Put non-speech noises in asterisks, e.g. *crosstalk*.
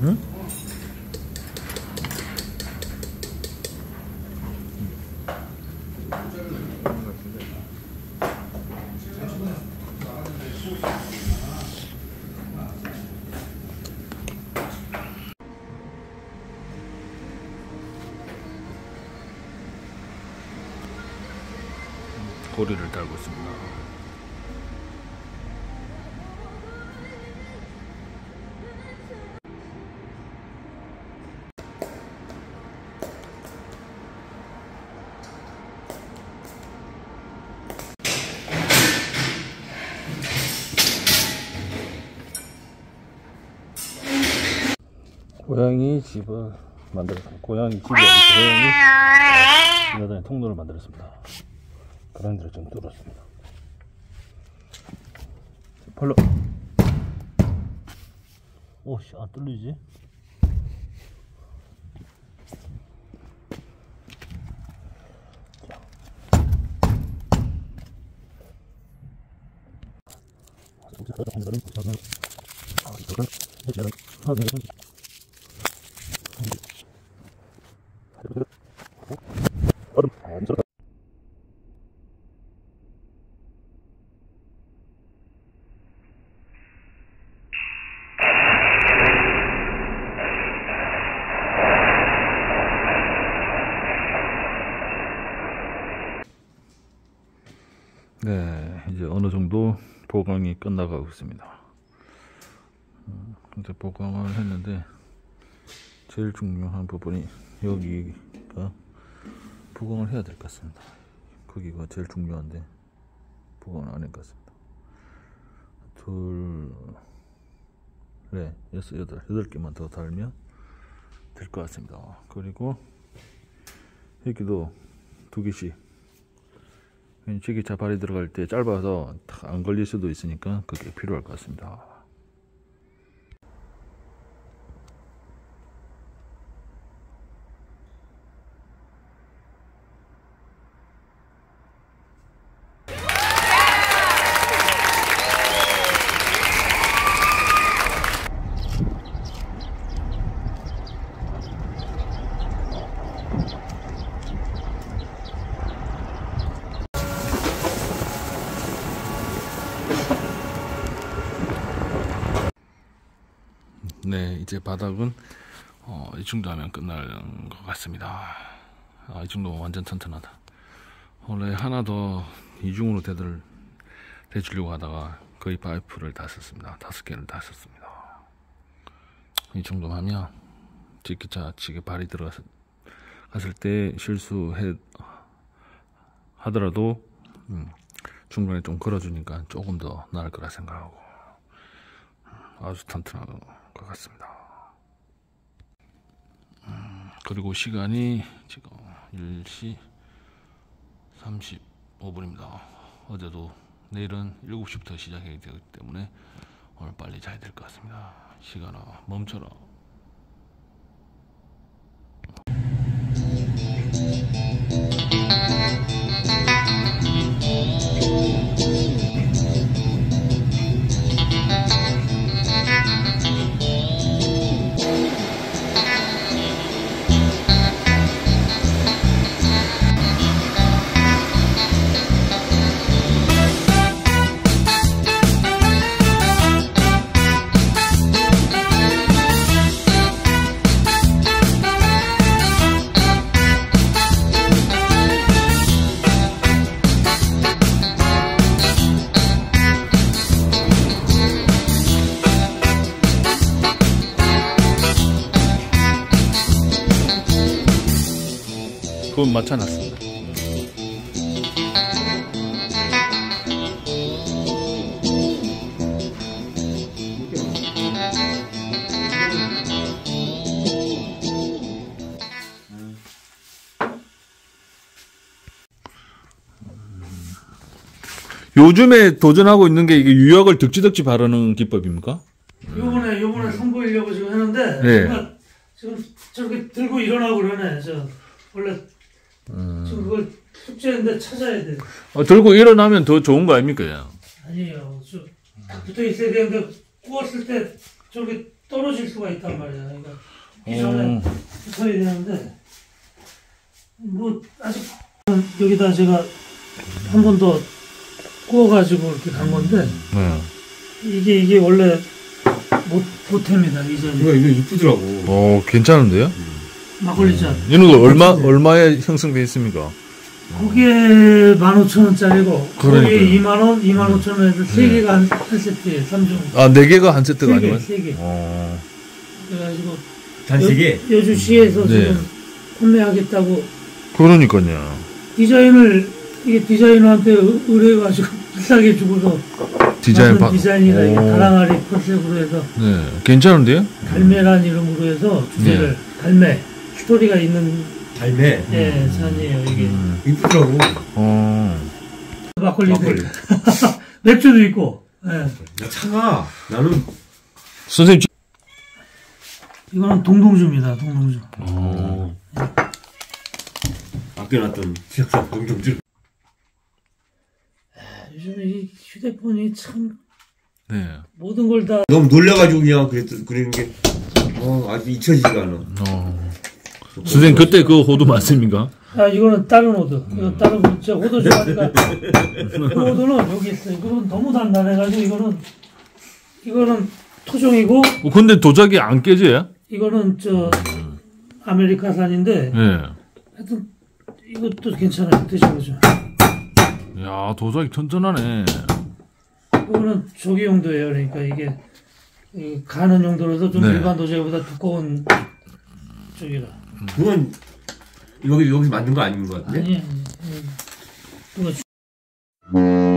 응? 고리를 달고 있습니다. 고양이 집을 만들었습니다. 고양이 집이 아니고 고양이 지나다니는 통로를 만들었습니다. 그란드를 좀 뚫었습니다. 별로 오씨 안 뚫리지? 자. 아, 이거를 해줘야 하면 얼음 안 들어. 네, 이제 어느 정도 끝나가고 있습니다. 음, 이제 보강을 했는데 제일 중요한 부분이 여기가 보강을 해야 될 것 같습니다. 거기가 제일 중요한데 안할것 같습니다. 둘, 네, 여섯, 여덟, 여덟 개만 더 달면 될 것 같습니다. 그리고 여기도 두 개씩 저기 자발이 들어갈 때 짧아서 안 걸릴 수도 있으니까 그게 필요할 것 같습니다. 네, 이제 바닥은 어, 이 정도 하면 끝날 것 같습니다. 아, 이 정도면 완전 튼튼하다. 원래 하나 더 이중으로 대들 대주려고 하다가 거의 파이프를 다 썼습니다. 다섯 개를 다 썼습니다. 이 정도 하면 직기차 측에 발이 들어갔을 갔을 때 실수해 하더라도 음, 중간에 좀 걸어주니까 조금 더 나을 거라 생각하고 아주 튼튼한 것 같습니다. 음, 그리고 시간이 지금 10시 35분입니다. 어제도 내일은 7시부터 시작이 되기 때문에 오늘 빨리 자야 될 것 같습니다. 시간아 멈춰라. 그건 맞춰놨습니다. 요즘에 도전하고 있는 게 이게 유약을 득지득지 바르는 기법입니까? 요번에 요번에 선보이려고 지금 했는데 네. 지금 저렇게 들고 일어나고 그러네 저 원래 지금 그걸 숙제인데 찾아야 돼 어, 들고 일어나면 더 좋은 거 아닙니까? 야? 아니에요 저 붙어 있어야 되는데 구웠을 때 저렇게 떨어질 수가 있단 말이야. 그러니까 기존에 어, 붙어야 되는데 뭐 아직 여기다 제가 한 번 더 구워가지고 이렇게 간 건데 네. 이게 이게 원래 못 보탭니다 이전에 이거 이거 이쁘더라고. 어, 괜찮은데요? 막걸리잔 이런 거 얼마, 얼마에 형성돼 있습니까? 거기에 15,000원짜리고 그러니까요. 거기에 2만 원, 2만 5천 원에서 세 네. 개가 한, 한 세트에 3종 아, 네 개가 한 세트가 세 개, 아니면? 세 개. 어, 그래가지고 단식이 여, 여주시에서 네. 지금 판매하겠다고 그러니까요. 디자인을 이게 디자이너한테 의- 의뢰해가지고 *laughs* 비싸게 주고서 디자인 바, 디자인이다 이게 오. 다랑아리 컨셉으로 해서 네, 괜찮은데요? 갈매란 이름으로 해서 주제를 갈매 스토리가 있는 달매. 예, 잔이에요 이게 음, 이쁘더라고. 어, 막걸리 막걸리. *laughs* 맥주도 있고 예. 야, 차가 나는 선생님, 지- 이거는 동동주입니다 동동주 어, 아껴놨던 지역사 동정주. 요즘에 이 휴대폰이 참 네. 모든 걸 다 너무 놀래가지고 그냥 그랬 그런 게 어, 아직 잊혀지지가 않아. 어. 선생님, 그때 그 호두 맞습니까? 아, 이거는 다른 호두. 이거 다른 호두. 제가 호두 좋아하니까. *laughs* 그 호두는 여기 있어요. 이거는 너무 단단해가지고, 이거는, 이거는 토종이고, 어, 근데 도자기 안 깨져요? 이거는 저, 아메리카산인데, 네. 하여튼, 이것도 괜찮아요. 드셔보죠. 야, 도자기 튼튼하네. 이거는 조기 용도예요. 그러니까 이게, 이 가는 용도로서 좀 네. 일반 도자기보다 두꺼운 쪽이라. 그건 여기 여기서 만든 거 아닌 것 같은데? 아니, 아니. 아니.